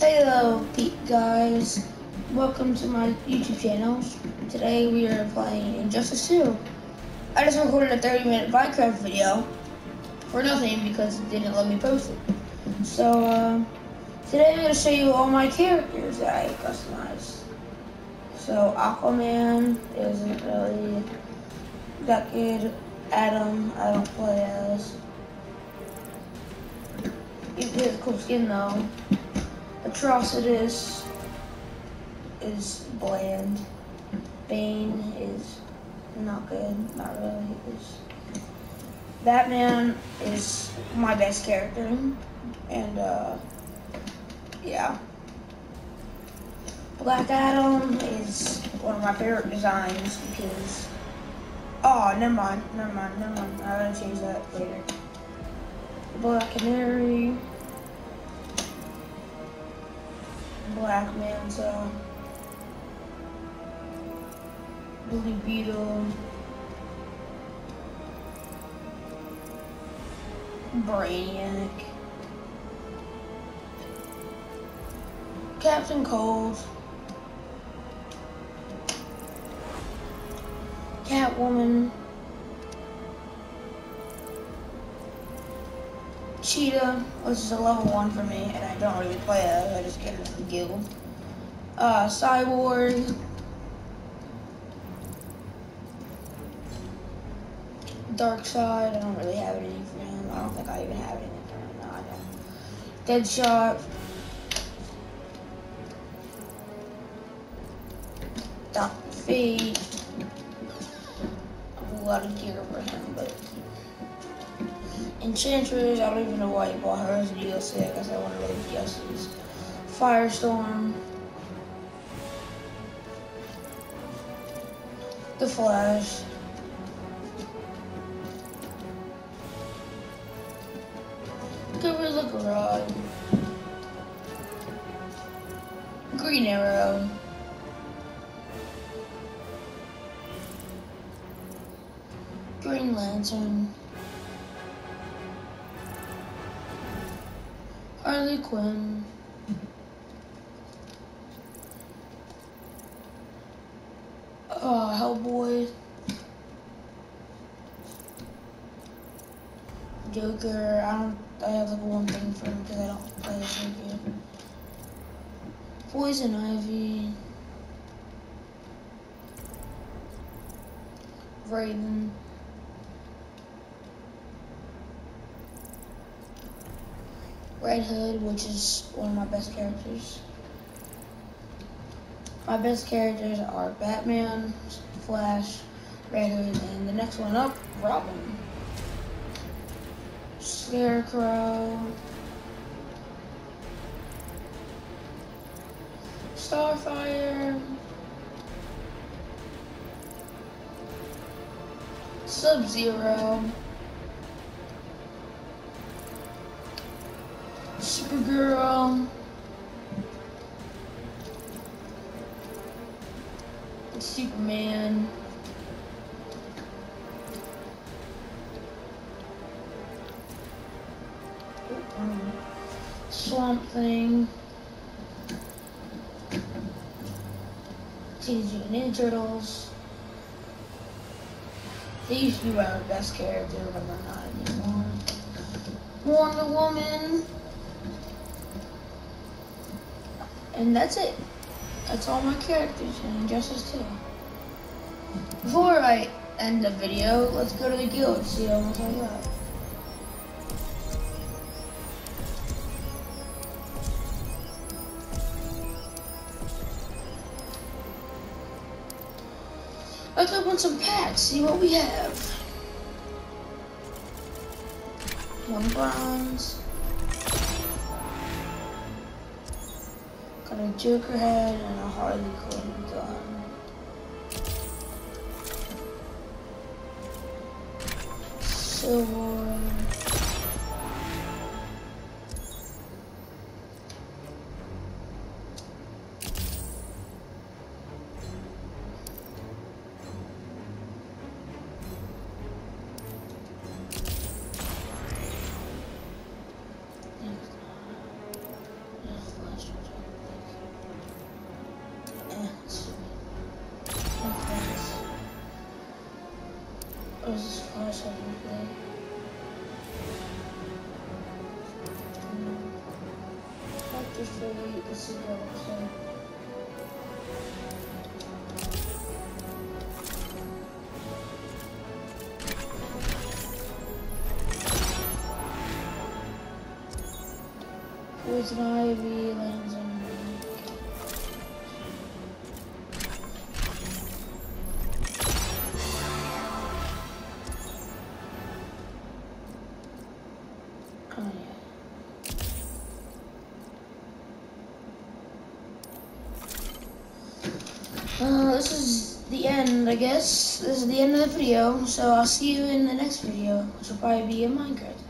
Hello, guys. Welcome to my YouTube channel. Today we are playing Injustice 2. I just recorded a 30 minute Minecraft video for nothing because it didn't let me post it. So, uh, today I'm going to show you all my characters that I customized. So, Aquaman isn't really that good. Atom, I don't play as. He has a cool skin though. Atrocitus is bland. Bane is not good, not really. Batman is my best character, and uh, yeah. Black Adam is one of my favorite designs because. Oh, never mind, never mind, never mind. I gotta change that later. Black Canary. Black Manta, Blue Beetle, Brainiac, Captain Cold, Catwoman, Cheetah, which is a level 1 for me, and I don't really play it, I just get it for the guild. Uh, Cyborg. Darkseid, I don't really have anything for him. I don't think I even have anything for him. No, I don't. Deadshot. Dr. Fate. A lot of gear for him, but Enchantress, I don't even know why you bought her as a DLC. I guess I want to really DLCs. Firestorm. The Flash. Gorilla Grodd. Green Arrow. Green Lantern. Harley Quinn. Uh, Hellboy. Joker. I don't. I have like one thing for him because I don't play this game. Poison Ivy. Raven. Red Hood, which is one of my best characters. My best characters are Batman, Flash, Red Hood, and the next one up, Robin. Scarecrow. Starfire. Sub-Zero. Supergirl. Superman. Swamp Thing. Teenage Mutant Ninja Turtles. They used to be my best character, but they're not anymore. Wonder Woman. And that's it. That's all my characters in Injustice 2. Before I end the video, let's go to the guild and see how much I got. Let's open some packs, see what we have. One bronze. Got a Joker head and a Harley Quinn gun. Silver. Technically. Factor 48, let's see what it say. Poison Ivy lands on Uh, this is the end, I guess. This is the end of the video, so I'll see you in the next video, which will probably be a Minecraft